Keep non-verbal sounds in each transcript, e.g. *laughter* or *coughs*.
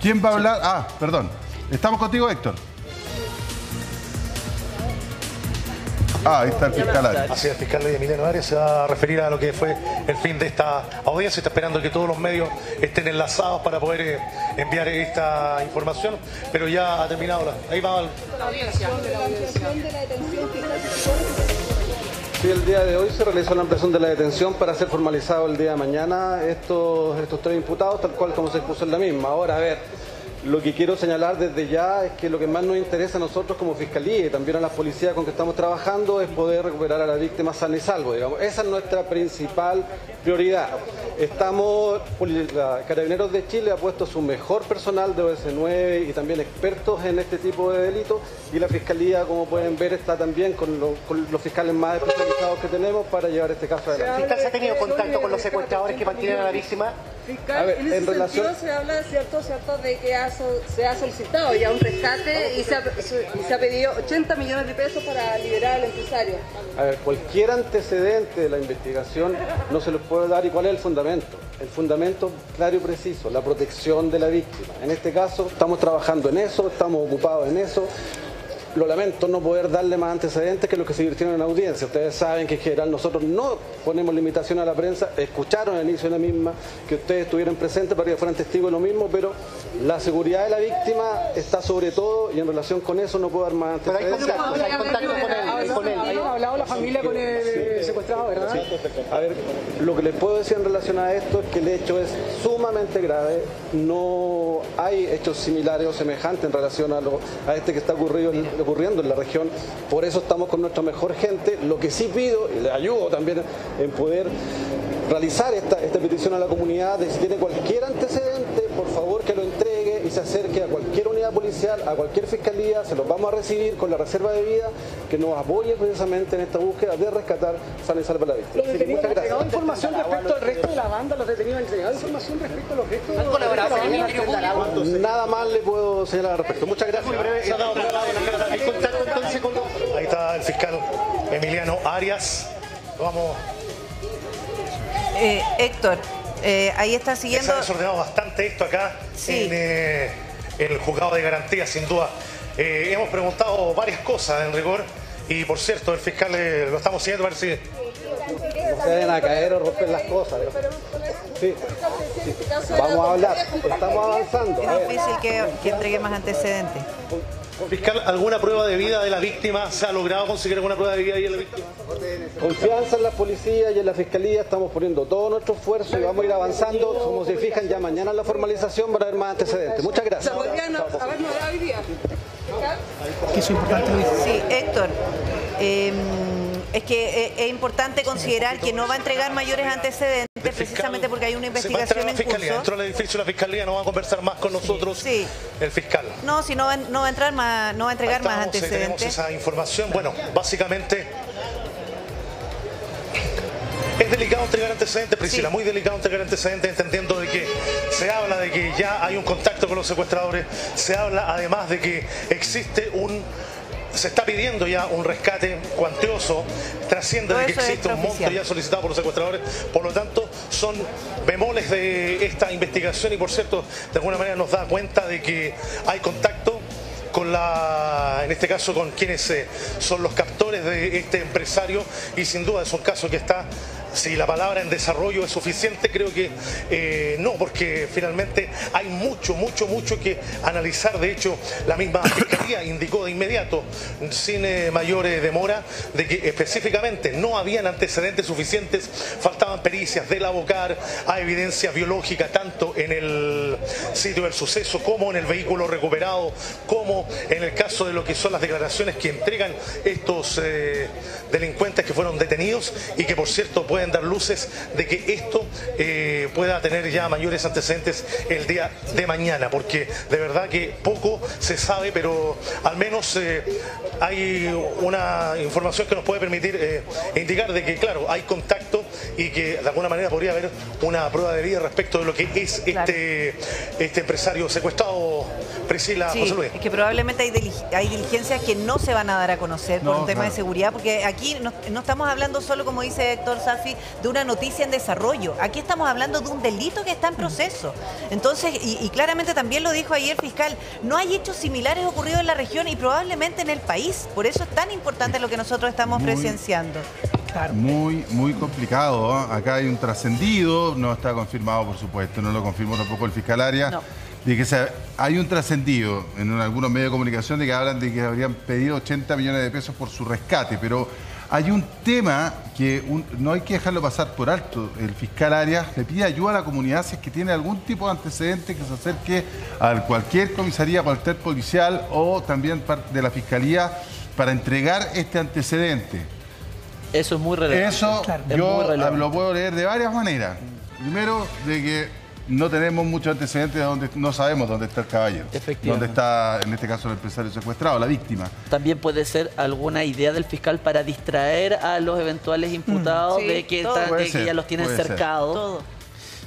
¿Quién va a hablar? Ah, perdón. Estamos contigo, Héctor. Ah, ahí está el fiscal Arias. Así es, el fiscal Emiliano Arias se va a referir a lo que fue el fin de esta audiencia. Está esperando que todos los medios estén enlazados para poder eh, enviar esta información, pero ya ha terminado. La, ahí va la audiencia. Sí, el día de hoy se realizó la ampliación de la detención para ser formalizado el día de mañana estos, estos tres imputados, tal cual como se expuso en la misma. Ahora, a ver, lo que quiero señalar desde ya es que lo que más nos interesa a nosotros como Fiscalía y también a las policías con que estamos trabajando es poder recuperar a la víctima sana y salvo. Digamos. Esa es nuestra principal prioridad. Estamos, Carabineros de Chile ha puesto su mejor personal de OS9 y también expertos en este tipo de delitos y la Fiscalía, como pueden ver, está también con, los fiscales más especializados que tenemos para llevar este caso adelante. ¿Fiscal se ha tenido contacto con los secuestradores que mantienen a la víctima? Fiscal, en ese sentido relación... se habla cierto, cierto de que se ha solicitado ya un rescate y se, ha, y se ha pedido 80 millones de pesos para liberar al empresario. A ver, cualquier antecedente de la investigación no se los puede dar y cuál es el fundamento. El fundamento claro y preciso, la protección de la víctima. En este caso estamos trabajando en eso, estamos ocupados en eso lo lamento no poder darle más antecedentes que los que se virtieron en audiencia. Ustedes saben que en general nosotros no ponemos limitación a la prensa, escucharon al inicio de la misma que ustedes estuvieran presentes para que fueran testigos de lo mismo, pero la seguridad de la víctima está sobre todo y en relación con eso no puedo dar más antecedentes. Pero hay contacto, con él, ¿Ha hablado la familia con el A ver, lo que les puedo decir en relación a esto es que el hecho es sumamente grave, no hay hechos similares o semejantes en relación a, lo, a este que está ocurriendo en la región. Por eso estamos con nuestra mejor gente. Lo que sí pido, y les ayudo también en poder realizar esta, esta petición a la comunidad de si tiene cualquier antecedente, por favor que lo entregue y se acerque a cualquier unidad policial, a cualquier fiscalía, se los vamos a recibir con la reserva de vida que nos apoye precisamente en esta búsqueda de rescatar sana y salva la víctima. ¿Los detenidos han entregado información respecto al resto de la banda? ¿Los detenidos han entregado información respecto a los restos? ¿Han colaborado con el Ministerio Público? Nada más le puedo señalar al respecto. Muchas gracias. Ahí está el fiscal Emiliano Arias. Vamos. Eh, Héctor, eh, ahí está siguiendo. Se ha desordenado bastante esto acá en eh, el juzgado de garantía, sin duda. hemos preguntado varias cosas en rigor y por cierto, el fiscal lo estamos siguiendo a ver si. No se deben a caer o romper las cosas. Sí. Vamos a hablar, estamos avanzando. Es difícil que, que entregue más antecedentes. Fiscal, ¿alguna prueba de vida de la víctima? ¿Se ha logrado conseguir alguna prueba de vida de la víctima? Confianza en la policía y en la fiscalía, estamos poniendo todo nuestro esfuerzo y vamos a ir avanzando. Como se fijan, ya mañana la formalización para ver más antecedentes. Muchas gracias. Sí, Héctor. Em, es que eh, es importante considerar que no va a entregar mayores antecedentes precisamente porque hay una investigación en fiscalía. Dentro del edificio la fiscalía no va a conversar más con nosotros el fiscal. No, si no va, no va a entrar más, no va a entregar más antecedentes. Tenemos esa información. Bueno, básicamente es delicado entregar antecedentes, Priscila, muy delicado entregar antecedentes, entendiendo de que se habla de que ya hay un contacto con los secuestradores, se habla además de que existe un se está pidiendo ya un rescate cuantioso, trasciende de que existe un monto ya solicitado por los secuestradores, por lo tanto son bemoles de esta investigación y por cierto, de alguna manera nos da cuenta de que hay contacto con la, en este caso con quienes eh, son los captores de este empresario y sin duda es un caso que está si la palabra en desarrollo es suficiente, creo que eh, no, porque finalmente hay mucho, mucho, mucho que analizar. De hecho, la misma Fiscalía *coughs* indicó de inmediato, sin eh, mayor demora, de que específicamente no habían antecedentes suficientes, faltaban pericias del abocar a evidencia biológica, tanto en el sitio del suceso como en el vehículo recuperado, como en el caso de lo que son las declaraciones que entregan estos eh, delincuentes que fueron detenidos y que, por cierto, pueden pueden dar luces de que esto eh, pueda tener ya mayores antecedentes el día de mañana, porque de verdad que poco se sabe, pero al menos eh, hay una información que nos puede permitir eh, indicar de que, claro, hay contacto y que de alguna manera podría haber una prueba de vida respecto de lo que es este, este empresario secuestrado Priscila, José Luis. Es que probablemente hay, diligencias que no se van a dar a conocer por un tema de seguridad, porque aquí no, estamos hablando solo, como dice Héctor Safi, de una noticia en desarrollo. Aquí estamos hablando de un delito que está en proceso. Entonces, y, claramente también lo dijo ayer el fiscal, no hay hechos similares ocurridos en la región y probablemente en el país. Por eso es tan importante lo que nosotros estamos presenciando. Muy, muy complicado. ¿ah? Acá hay un trascendido, no está confirmado, por supuesto, no lo confirmó tampoco el fiscal área. De que hay un trascendido en algunos medios de comunicación de que hablan de que habrían pedido 80 millones de pesos por su rescate, pero hay un tema que no hay que dejarlo pasar por alto. El fiscal Arias le pide ayuda a la comunidad si es que tiene algún tipo de antecedente que se acerque a cualquier comisaría, cualquier policial o también de la fiscalía para entregar este antecedente. Eso es muy relevante. Eso yo lo puedo leer de varias maneras. Primero, de que no tenemos muchos antecedentes de donde no sabemos dónde está el caballero. Dónde está, en este caso, el empresario secuestrado, la víctima. También puede ser alguna idea del fiscal para distraer a los eventuales imputados mm. de, que, ya los tienen cercados.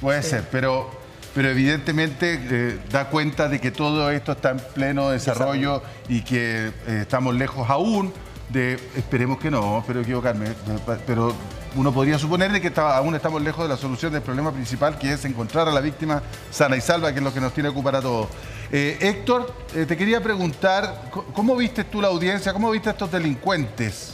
Puede ser, pero, pero evidentemente eh, da cuenta de que todo esto está en pleno desarrollo, y que eh, estamos lejos aún de, esperemos que no, espero equivocarme, pero uno podría suponer de que aún estamos lejos de la solución del problema principal, que es encontrar a la víctima sana y salva, que es lo que nos tiene que ocupar a todos. Eh, Héctor, eh, te quería preguntar, ¿cómo viste tú la audiencia? ¿Cómo viste a estos delincuentes?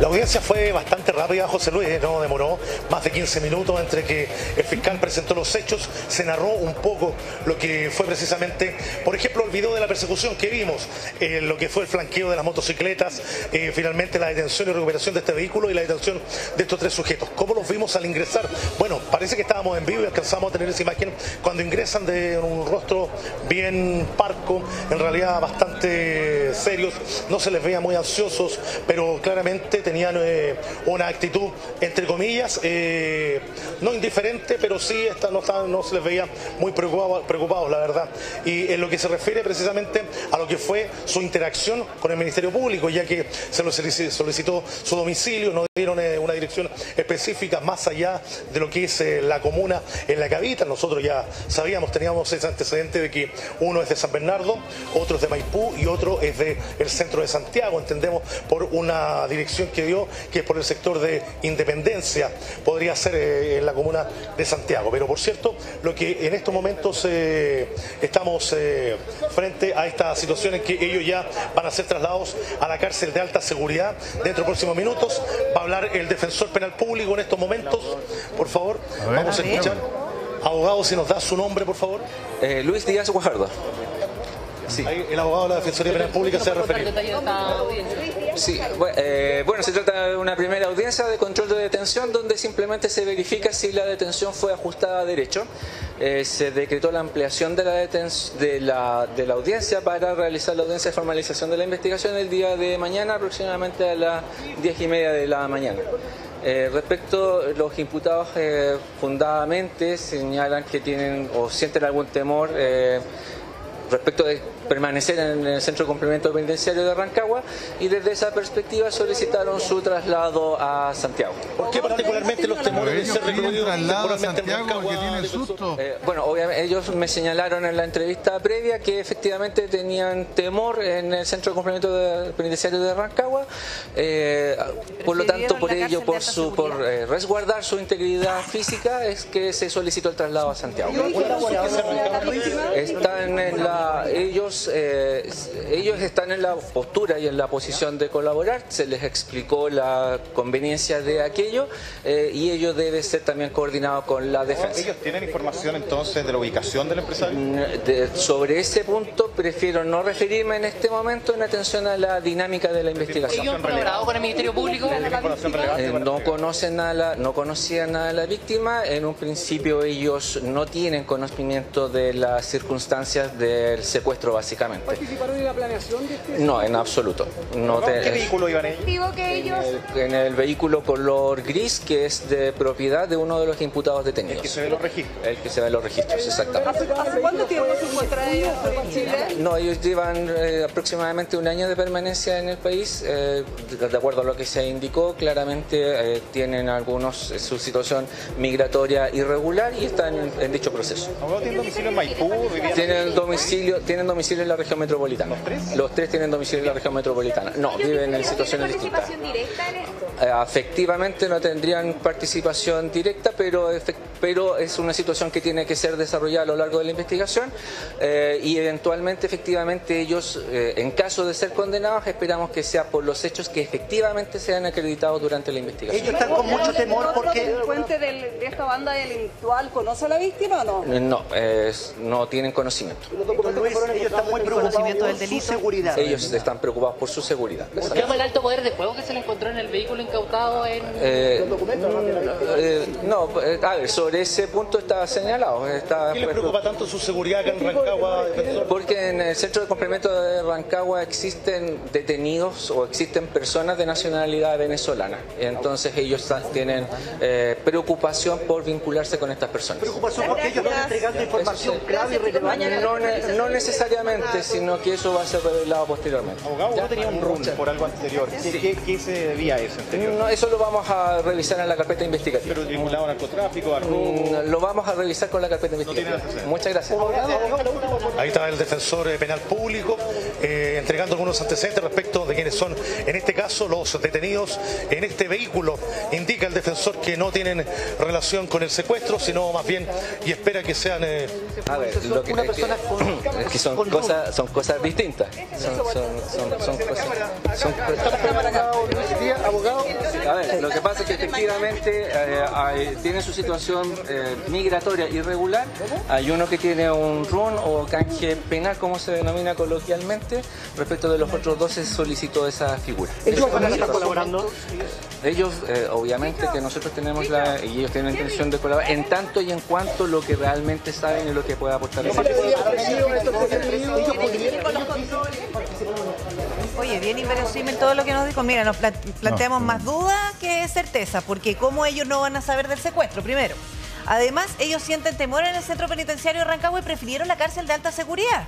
La audiencia fue bastante rápida, José Luis, no demoró más de 15 minutos entre que el fiscal presentó los hechos, se narró un poco lo que fue precisamente, por ejemplo, el video de la persecución que vimos, eh, lo que fue el flanqueo de las motocicletas, eh, finalmente la detención y recuperación de este vehículo y la detención de estos tres sujetos. ¿Cómo los vimos al ingresar? Bueno, parece que estábamos en vivo y alcanzamos a tener esa imagen cuando ingresan de un rostro bien parco, en realidad bastante serios, no se les veía muy ansiosos, pero claramente tenían eh, una actitud, entre comillas, eh, no indiferente, pero sí no, se les veía muy preocupados, la verdad. Y en lo que se refiere precisamente a lo que fue su interacción con el Ministerio Público, ya que se lo solicitó su domicilio, no dieron eh, una dirección específica más allá de lo que es la comuna en la que habitan. Nosotros ya sabíamos, teníamos ese antecedente de que uno es de San Bernardo, otro es de Maipú y otro es del el centro de Santiago, entendemos, por una dirección que dio, que es por el sector de Independencia, podría ser eh, en la comuna de Santiago. Pero por cierto, lo que en estos momentos eh, estamos eh, frente a esta situación en que ellos ya van a ser trasladados a la cárcel de alta seguridad dentro de próximos minutos. Va a hablar el defensor penal público en estos momentos. Por favor, vamos a escuchar. Abogado, si nos da su nombre, por favor. Luis Díaz Guajardo. Sí. el abogado de la Defensoría Penal Pública se ha referido. Sí, eh, bueno, se trata de una primera audiencia de control de detención donde simplemente se verifica si la detención fue ajustada a derecho. Eh, se decretó la ampliación de la, de, la, de la audiencia para realizar la audiencia de formalización de la investigación el día de mañana, aproximadamente a las diez y media de la mañana. Eh, respecto los imputados fundadamente señalan que tienen o sienten algún temor respecto de permanecer en el Centro de Complemento Penitenciario de Rancagua y desde esa perspectiva solicitaron su traslado a Santiago. ¿Por qué particularmente los temores de ser recluidos temporalmente en Rancagua? Eh, bueno, obviamente ellos me señalaron en la entrevista previa que efectivamente tenían temor en el Centro de Complemento Penitenciario de Rancagua, eh, por lo tanto por ello, por, su, por eh, resguardar su integridad física es que se solicitó el traslado a Santiago. Están en la, ellos eh, ellos están en la postura y en la posición de colaborar, se les explicó la conveniencia de aquello eh, y ello debe ser también coordinado con la defensa. ¿Ellos tienen información entonces de la ubicación del empresario? Mm, sobre ese punto prefiero no referirme en este momento en atención a la dinámica de la investigación. ¿Ellos han colaborado con el Ministerio Público? Eh, no conocen a la, no conocían a la víctima, en un principio ellos no tienen conocimiento de las circunstancias de el secuestro básicamente. ¿Participaron en la planeación de este? No, en absoluto. No ¿Qué vehículo iban ellos? Que ellos... En, el, vehículo color gris que es de propiedad de uno de los imputados detenidos. El que se ve en los registros. El que se ve en los registros, exactamente. ¿Hace cuánto tiempo se encuentran ellos en Chile? No, ellos llevan eh, aproximadamente un año de permanencia en el país. Eh, de acuerdo a lo que se indicó, claramente eh, tienen algunos su situación migratoria irregular y están en, dicho proceso. tienen domicilio en Maipú? Tienen domicilio, tienen domicilio en la región metropolitana. ¿Los tres? Los tres tienen domicilio en la región metropolitana. No, viven en situaciones distintas. directa en esto? efectivamente no tendrían participación directa, pero, pero es una situación que tiene que ser desarrollada a lo largo de la investigación y eventualmente, efectivamente, ellos, en caso de ser condenados, esperamos que sea por los hechos que efectivamente sean acreditados durante la investigación. Ellos están con mucho temor porque... ¿El delincuente de esta banda delictual conoce a la víctima o no? Eh, no, no tienen conocimiento. ellos están muy preocupados por su seguridad. Ellos están preocupados por su seguridad. ¿Por qué el alto poder de fuego que se le encontró en el vehículo incautado en... Eh, eh, no, a ver, sobre ese punto está señalado. Está, ¿Qué le preocupa tanto su seguridad acá en Rancagua? Porque en el centro de complemento de Rancagua existen detenidos o existen personas de nacionalidad venezolana. Entonces ellos tienen eh, preocupación por vincularse con estas personas. ¿Preocupación porque ellos van entregando información clave y relevante? No, necesariamente, sino que eso va a ser revelado posteriormente. Abogado, ¿usted tenía un run por algo anterior? ¿Qué, qué, se debía eso No, eso lo vamos a revisar en la carpeta investigativa. ¿Pero vinculado narcotráfico, mm, Lo vamos a revisar con la carpeta investigativa. Muchas gracias. Ahí está el defensor eh, penal público eh, entregando algunos antecedentes respecto de quiénes son, en este caso, los detenidos en este vehículo. Indica el defensor que no tienen relación con el secuestro, sino más bien, y espera que sean... Eh, a ver, lo que, es que son, cosas, son cosas distintas. Son, son, son, cosas... Son A ver, lo que pasa es que efectivamente eh, tiene su situación eh, migratoria irregular. Hay uno que tiene un run o canje penal, como se denomina coloquialmente. Respecto de los otros dos se solicitó esa figura. ¿Ellos van a estar colaborando? Ellos, eh, obviamente que nosotros tenemos la, y ellos tienen la intención de colaborar en tanto y en cuanto lo que realmente saben y lo que pueda aportar. Oye, bien inverosímil todo lo que nos dijo. Mira, nos planteamos más dudas que certeza, porque ¿cómo ellos no van a saber del secuestro? Primero. Además, ellos sienten temor en el centro penitenciario de Rancagua y prefirieron la cárcel de alta seguridad.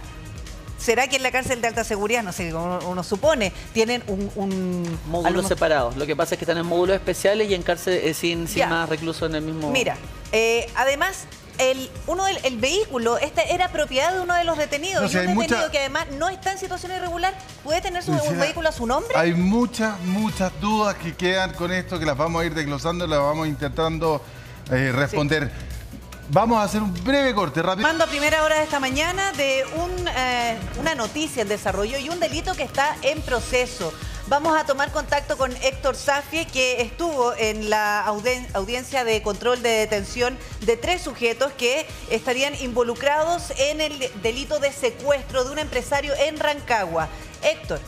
¿Será que en la cárcel de alta seguridad, no sé, como uno supone, tienen un... Módulos separados. Lo que pasa es que están en módulos especiales y en cárcel eh, sin, más reclusos en el mismo... Mira, eh, además el, uno del el vehículo este era propiedad de uno de los detenidos. y un detenido que además no está en situación irregular puede tener su, un vehículo a su nombre. Hay muchas, muchas dudas que quedan con esto, que las vamos a ir desglosando, las vamos intentando eh, responder. Vamos a hacer un breve corte, rápido. Mando a primera hora de esta mañana de eh, una noticia en desarrollo y un delito que está en proceso. Vamos a tomar contacto con Héctor Safie, que estuvo en la audiencia de control de detención de tres sujetos que estarían involucrados en el delito de secuestro de un empresario en Rancagua. Héctor.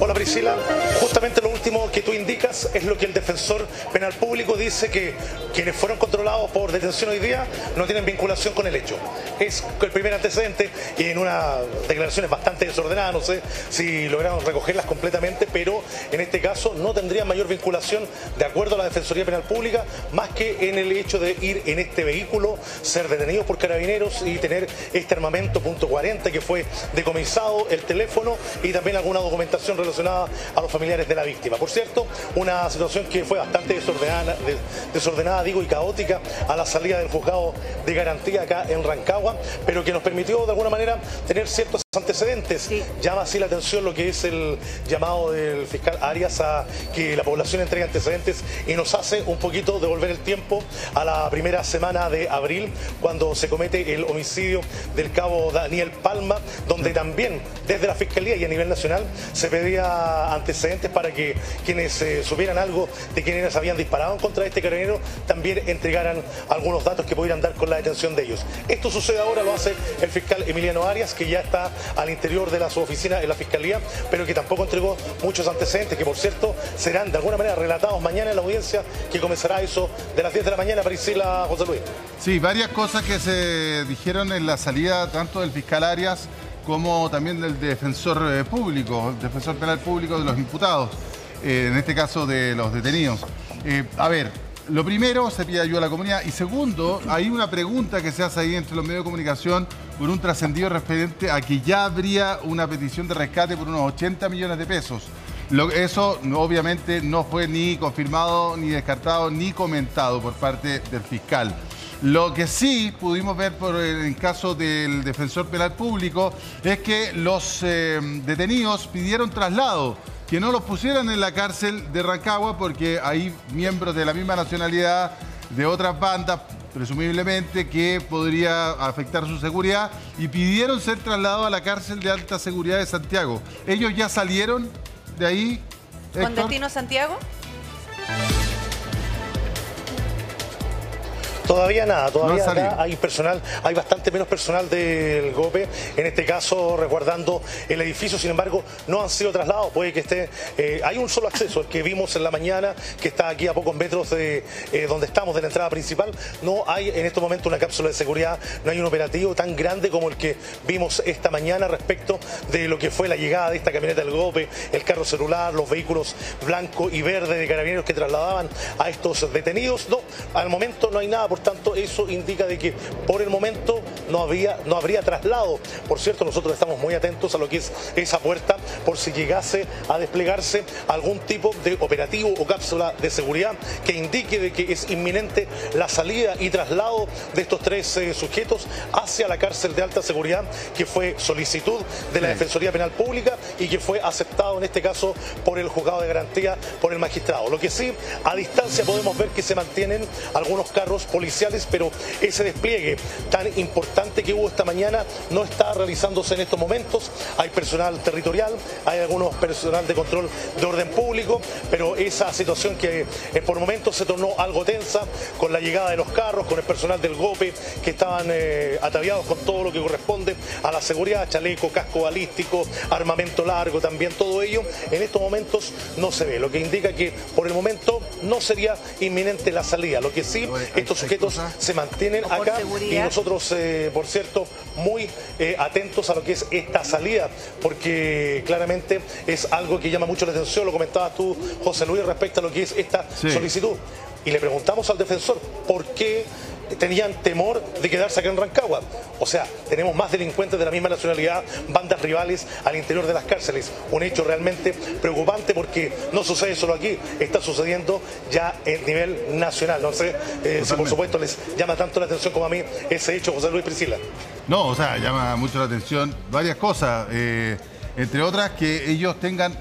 Hola Priscila, justamente lo último que tú indicas es lo que el defensor penal público dice que quienes fueron controlados por detención hoy día no tienen vinculación con el hecho. Es el primer antecedente y en unas declaraciones bastante desordenadas, no sé si lograron recogerlas completamente, pero en este caso no tendrían mayor vinculación de acuerdo a la Defensoría Penal Pública más que en el hecho de ir en este vehículo, ser detenidos por carabineros y tener este armamento punto .40 que fue decomisado, el teléfono y también alguna documentación relacionada relacionada a los familiares de la víctima. Por cierto, una situación que fue bastante desordenada, desordenada digo, y caótica a la salida del juzgado de garantía acá en Rancagua, pero que nos permitió de alguna manera tener ciertos antecedentes. Llama así la atención lo que es el llamado del fiscal Arias a que la población entregue antecedentes y nos hace un poquito devolver el tiempo a la primera semana de abril, cuando se comete el homicidio del cabo Daniel Palma, donde también desde la Fiscalía y a nivel nacional se pedía antecedentes para que quienes eh, supieran algo de quienes habían disparado contra este carabinero también entregaran algunos datos que pudieran dar con la detención de ellos. Esto sucede ahora, lo hace el fiscal Emiliano Arias, que ya está al interior de la, su oficina en la Fiscalía, pero que tampoco entregó muchos antecedentes, que por cierto serán de alguna manera relatados mañana en la audiencia que comenzará eso de las 10 de la mañana, Priscila José Luis. Sí, varias cosas que se dijeron en la salida tanto del fiscal Arias como también del defensor eh, público, defensor penal público de los imputados, eh, en este caso de los detenidos. Eh, a ver, lo primero, se pide ayuda a la comunidad. Y segundo, hay una pregunta que se hace ahí entre los medios de comunicación por un trascendido referente a que ya habría una petición de rescate por unos 80 millones de pesos. eso obviamente no fue ni confirmado, ni descartado, ni comentado por parte del fiscal. Lo que sí pudimos ver por el caso del defensor penal público es que los eh, detenidos pidieron traslado que no los pusieran en la cárcel de Rancagua porque hay miembros de la misma nacionalidad de otras bandas, presumiblemente, que podría afectar su seguridad y pidieron ser trasladados a la cárcel de alta seguridad de Santiago. ¿Ellos ya salieron de ahí? ¿Con destino a Santiago? Todavía nada, todavía hay personal, hay bastante menos personal del GOPE, en este caso resguardando el edificio, sin embargo, no han sido trasladados, puede que esté, eh, hay un solo acceso, el que vimos en la mañana, que está aquí a pocos metros de eh, donde estamos, de la entrada principal, no hay en este momento una cápsula de seguridad, no hay un operativo tan grande como el que vimos esta mañana respecto de lo que fue la llegada de esta camioneta del GOPE, el carro celular, los vehículos blanco y verde de carabineros que trasladaban a estos detenidos, no, al momento no hay nada, por tanto, eso indica de que por el momento no, había, no habría traslado. Por cierto, nosotros estamos muy atentos a lo que es esa puerta por si llegase a desplegarse algún tipo de operativo o cápsula de seguridad que indique de que es inminente la salida y traslado de estos tres eh, sujetos hacia la cárcel de alta seguridad que fue solicitud de la Defensoría Penal Pública y que fue aceptado en este caso por el juzgado de garantía, por el magistrado. Lo que sí, a distancia podemos ver que se mantienen algunos carros policiales pero ese despliegue tan importante que hubo esta mañana no está realizándose en estos momentos. Hay personal territorial, hay algunos personal de control de orden público, pero esa situación que eh, por momentos se tornó algo tensa con la llegada de los carros, con el personal del GOPE que estaban eh, ataviados con todo lo que corresponde a la seguridad, chaleco, casco balístico, armamento largo, también todo ello, en estos momentos no se ve, lo que indica que por el momento no sería inminente la salida. Lo que sí, estos sujetos se mantienen acá. Y nosotros, eh, por cierto, muy eh, atentos a lo que es esta salida, porque claramente es algo que llama mucho la atención, lo comentabas tú, José Luis, respecto a lo que es esta solicitud. Y le preguntamos al defensor, ¿por qué tenían temor de quedarse acá en Rancagua. O sea, tenemos más delincuentes de la misma nacionalidad, bandas rivales al interior de las cárceles. Un hecho realmente preocupante porque no sucede solo aquí, está sucediendo ya en nivel nacional. No sé eh, si por supuesto les llama tanto la atención como a mí ese hecho, José Luis Priscila. No, o sea, llama mucho la atención varias cosas. Eh, entre otras que ellos tengan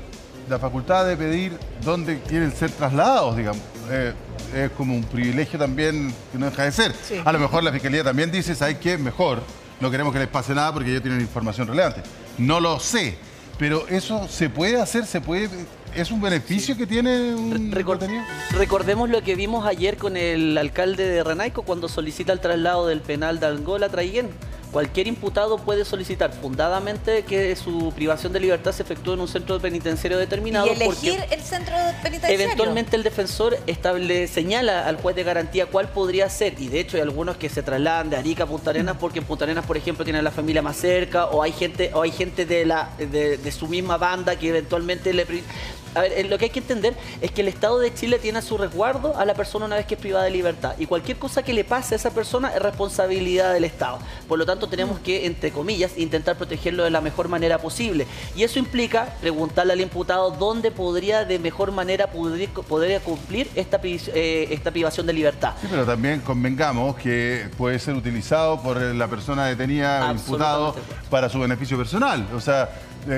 la facultad de pedir dónde quieren ser trasladados, digamos. Eh, es como un privilegio también que no deja de ser. A lo mejor la Fiscalía también dice, ¿sabes qué? Mejor, no queremos que les pase nada porque ellos tienen información relevante. No lo sé, pero eso se puede hacer, se puede... ¿Es un beneficio que tiene un Recordemos lo que vimos ayer con el alcalde de Renaico cuando solicita el traslado del penal de Angola a Traiguén cualquier imputado puede solicitar fundadamente que su privación de libertad se efectúe en un centro penitenciario determinado. Y elegir el centro penitenciario. Eventualmente el defensor estable, señala al juez de garantía cuál podría ser. Y de hecho hay algunos que se trasladan de Arica a Punta Arenas porque en Punta Arenas, por ejemplo, tienen la familia más cerca o hay gente, o hay gente de, la, de, de su misma banda que eventualmente le a ver, lo que hay que entender es que el Estado de Chile tiene a su resguardo a la persona una vez que es privada de libertad. Y cualquier cosa que le pase a esa persona es responsabilidad del Estado. Por lo tanto, tenemos que, entre comillas, intentar protegerlo de la mejor manera posible. Y eso implica preguntarle al imputado dónde podría de mejor manera poder, cumplir esta, eh, esta privación de libertad. Sí, pero también convengamos que puede ser utilizado por la persona detenida o imputado para su beneficio personal. O sea,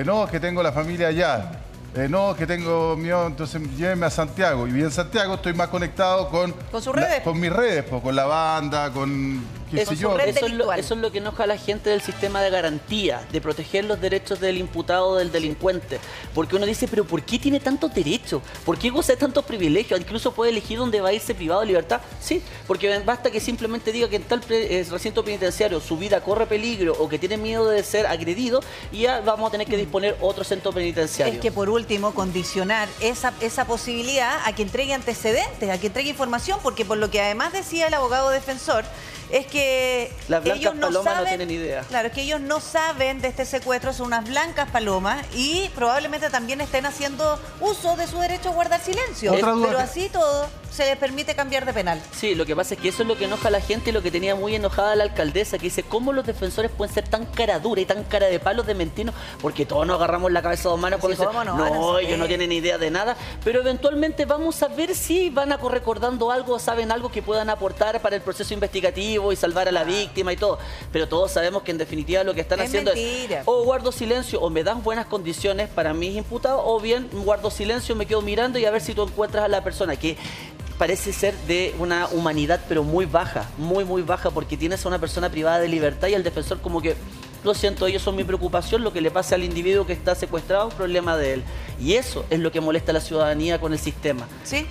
no, es que tengo la familia allá eh, no, que tengo miedo, entonces llévenme a Santiago. Y en Santiago estoy más conectado con, ¿Con sus redes? con mis redes, pues, con la banda, con qué Eso, sé yo. eso es lo, eso es lo que enoja a la gente del sistema de garantía, de proteger los derechos del imputado o del delincuente. Porque uno dice, pero ¿por qué tiene tantos derechos? ¿Por qué goza de tantos privilegios? Incluso puede elegir dónde va a irse privado de libertad. Sí, porque basta que simplemente diga que en tal pre- eh, recinto penitenciario su vida corre peligro o que tiene miedo de ser agredido y ya vamos a tener que disponer otro centro penitenciario. Es que por último, condicionar esa, esa posibilidad a que entregue antecedentes, a que entregue información, porque por lo que además decía el abogado defensor, es que Las blancas ellos no palomas no saben, tienen idea. Claro, es que ellos no saben de este secuestro, son unas blancas palomas y probablemente también estén haciendo uso de su derecho a guardar silencio. Otra duda Pero que- así todo se les permite cambiar de penal. Sí, lo que pasa es que eso es lo que enoja a la gente y lo que tenía muy enojada la alcaldesa, que dice, ¿cómo los defensores pueden ser tan cara dura y tan cara de palos de mentinos? Porque todos nos agarramos la cabeza dos manos cuando Sí, dicen, ¿cómo no no, saber?". ellos no tienen idea de nada, pero eventualmente vamos a ver si van a recordando algo, saben algo que puedan aportar para el proceso investigativo y salvar a la víctima y todo. Pero todos sabemos que en definitiva lo que están Es haciendo mentira. es o guardo silencio o me dan buenas condiciones para mis imputados o bien guardo silencio, me quedo mirando y a ver si tú encuentras a la persona que parece ser de una humanidad pero muy baja, muy muy baja porque tienes a una persona privada de libertad y el defensor como que lo siento, ellos son mi preocupación, lo que le pase al individuo que está secuestrado es problema de él. Y eso es lo que molesta a la ciudadanía con el sistema. ¿Sí?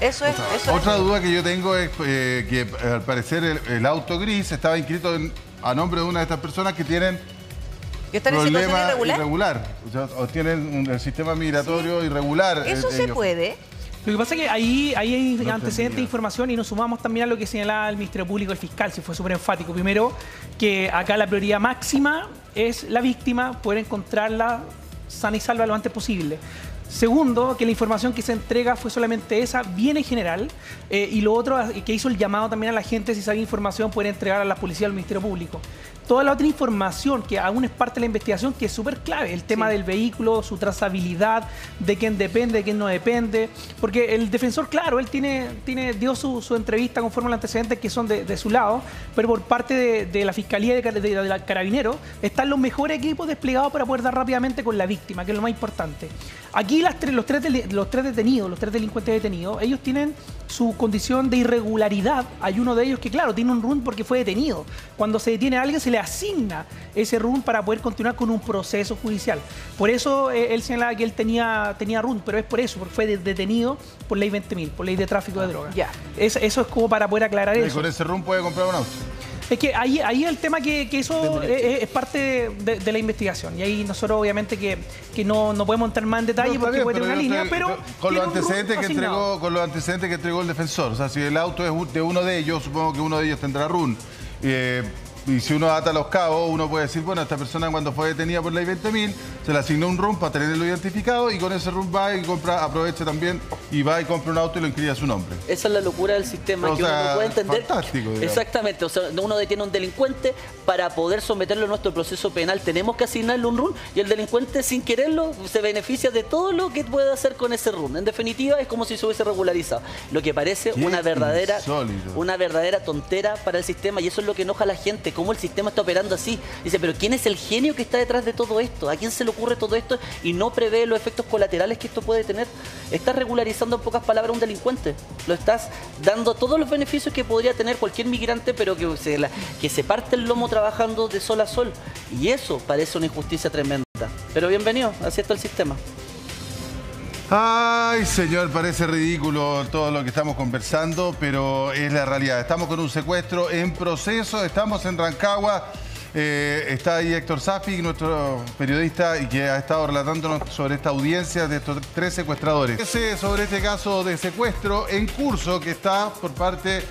Eso es. Eso Otra es. duda que yo tengo es eh, que al parecer el, el auto gris estaba inscrito en- a nombre de una de estas personas que tienen ¿Que están en situación problema irregular? o, sea, o tienen un, el sistema migratorio irregular. Eso eh, se ellos. puede. Lo que pasa es que ahí, ahí hay No antecedentes de información y nos sumamos también a lo que señalaba el Ministerio Público, el fiscal, si fue súper enfático. Primero, que acá la prioridad máxima es la víctima, poder encontrarla sana y salva lo antes posible. Segundo, que la información que se entrega fue solamente esa, bien en general. Eh, y lo otro, que hizo el llamado también a la gente, si sabe información, poder entregar a la policía o al Ministerio Público. Toda la otra información que aún es parte de la investigación, que es súper clave, el tema Sí. del vehículo, su trazabilidad, de quién depende, de quién no depende. Porque el defensor, claro, él tiene, tiene, dio su, su entrevista conforme a los antecedentes que son de, de su lado, pero por parte de, de la Fiscalía de, de- de la Carabinero están los mejores equipos desplegados para poder dar rápidamente con la víctima, que es lo más importante. Aquí las tres- los, tres, los tres detenidos, los tres delincuentes detenidos, ellos tienen su condición de irregularidad. Hay uno de ellos que, claro, tiene un RUN porque fue detenido. Cuando se detiene a alguien, se le asigna ese RUN para poder continuar con un proceso judicial. Por eso eh, él señalaba que él tenía, tenía RUN, pero es por eso, porque fue de- detenido por ley 20.000, por ley de tráfico de drogas. Ya. Es- eso es como para poder aclarar Y eso. con ese RUM puede comprar un auto. Es que ahí, ahí el tema que, que eso es, es parte de, de la investigación. Y ahí nosotros obviamente que, que no, no podemos entrar más en detalle No, porque bien, puede tener una línea, pero con los antecedentes RUN que asignado. entregó con los antecedentes que entregó el defensor o sea si el auto es de uno de ellos supongo que uno de ellos tendrá run Eh, y si uno ata los cabos uno puede decir bueno esta persona cuando fue detenida por ley 20.000 se le asignó un run para tenerlo identificado y con ese run va y compra aprovecha también y va y compra un auto y lo inscribe a su nombre Esa es la locura del sistema O que uno no puede entender. fantástico, digamos. Exactamente, o sea, uno detiene a un delincuente para poder someterlo a nuestro proceso penal. Tenemos que asignarle un RUN y el delincuente sin quererlo se beneficia de todo lo que puede hacer con ese RUN. En definitiva, es como si se hubiese regularizado. Lo que parece una verdadera, insólito. una verdadera tontera para el sistema y eso es lo que enoja a la gente, cómo el sistema está operando así. Dice, pero ¿quién es el genio que está detrás de todo esto? ¿A quién se le ocurre todo esto y no prevé los efectos colaterales que esto puede tener? Estás regularizando en pocas palabras a un delincuente. Lo estás dando todos los beneficios que podría tener cualquier migrante, pero que se, la- que se parte el lomo trabajando de sol a sol. Y eso parece una injusticia tremenda. Pero bienvenido, así está el sistema. Ay, señor, parece ridículo todo lo que estamos conversando, pero es la realidad. Estamos con un secuestro en proceso, estamos en Rancagua. Eh, está ahí Héctor Safi, nuestro periodista, y que ha estado relatándonos sobre esta audiencia de estos tres secuestradores. Sobre este caso de secuestro en curso que está por parte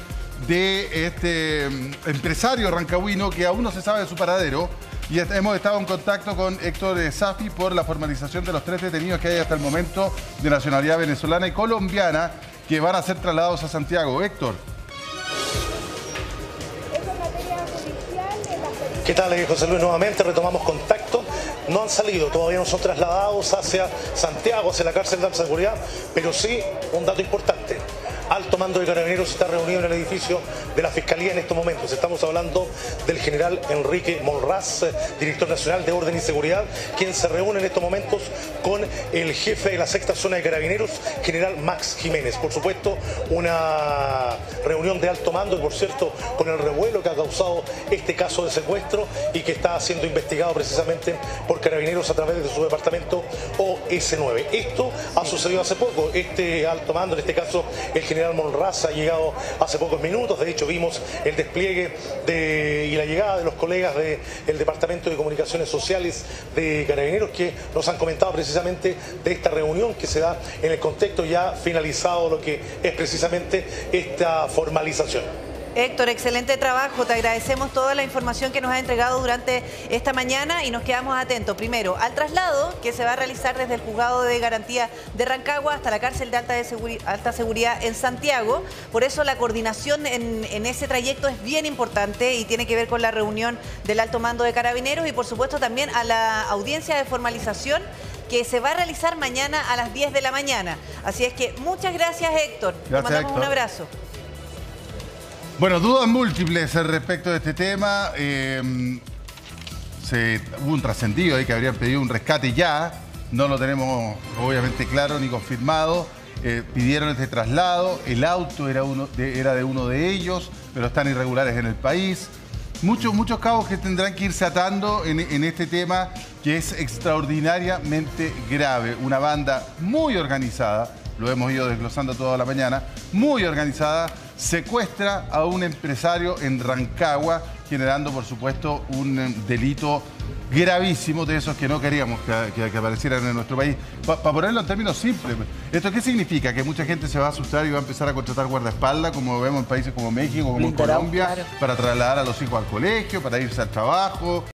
de este mm, empresario rancagüino que aún no se sabe de su paradero. Y hemos estado en contacto con Héctor eh, Safi por la formalización de los tres detenidos que hay hasta el momento de nacionalidad venezolana y colombiana que van a ser trasladados a Santiago. Héctor. ¿Qué tal, eh, José Luis? Nuevamente retomamos contacto. No han salido, todavía no son trasladados hacia Santiago, hacia la cárcel de alta seguridad, pero sí un dato importante. Alto mando de carabineros está reunido en el edificio de la Fiscalía en estos momentos. Estamos hablando del general Enrique Monraz, director nacional de Orden y Seguridad, quien se reúne en estos momentos con el jefe de la sexta zona de carabineros, general Max Jiménez. Por supuesto, una reunión de alto mando y por cierto, con el revuelo que ha causado este caso de secuestro y que está siendo investigado precisamente por carabineros a través de su departamento OS9. Esto ha sucedido hace poco. Este alto mando, en este caso el general Monraz, ha llegado hace pocos minutos. De hecho, vimos el despliegue de, y la llegada de los colegas del Departamento de Comunicaciones Sociales de Carabineros que nos han comentado precisamente de esta reunión que se da en el contexto ya finalizado lo que es precisamente esta formalización. Héctor, excelente trabajo. Te agradecemos toda la información que nos ha entregado durante esta mañana y nos quedamos atentos. Primero, al traslado que se va a realizar desde el juzgado de garantía de Rancagua hasta la cárcel de alta, alta seguridad en Santiago. Por eso la coordinación en, ese trayecto es bien importante y tiene que ver con la reunión del alto mando de carabineros y por supuesto también a la audiencia de formalización que se va a realizar mañana a las 10 de la mañana. Así es que muchas gracias Héctor. Te mandamos un abrazo. Bueno, dudas múltiples respecto de este tema. Se, hubo un trascendido ahí que habrían pedido un rescate ya. No lo tenemos obviamente claro ni confirmado. Eh, pidieron este traslado. El auto era, uno de, era de uno de ellos, pero están irregulares en el país. Muchos, muchos cabos que tendrán que irse atando en este tema que es extraordinariamente grave. Una banda muy organizada, lo hemos ido desglosando toda la mañana, muy organizada secuestra a un empresario en Rancagua, generando, por supuesto, un eh, delito gravísimo de esos que no queríamos que, aparecieran en nuestro país. Para ponerlo en términos simples, ¿esto qué significa? Que mucha gente se va a asustar y va a empezar a contratar guardaespaldas, como vemos en países como México, como Colombia, para trasladar a los hijos al colegio, para irse al trabajo.